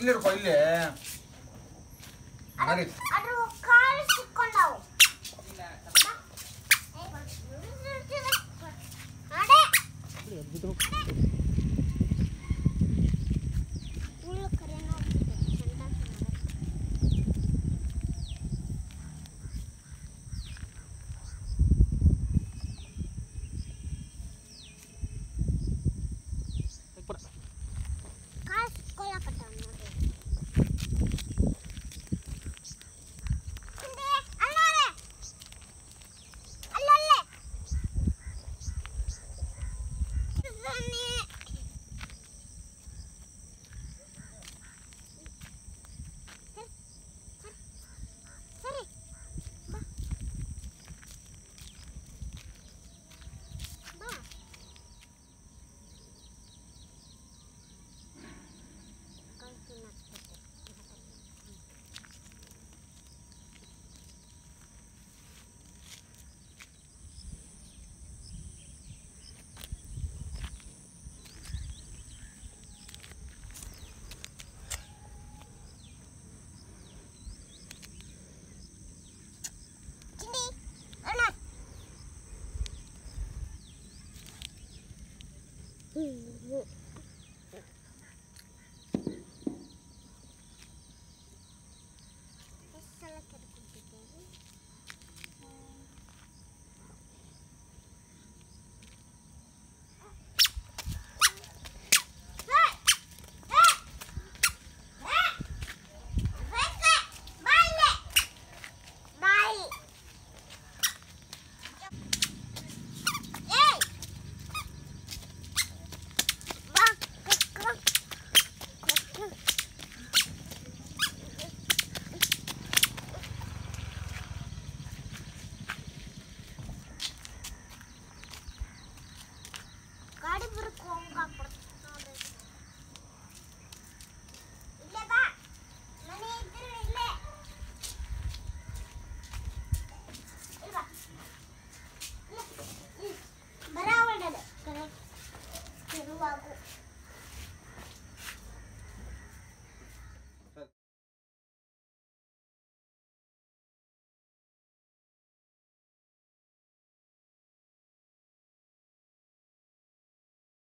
일레로 가 일레 아니 아로 칼 씻건다오. 아래 그래 뭐 嗯 누구 하?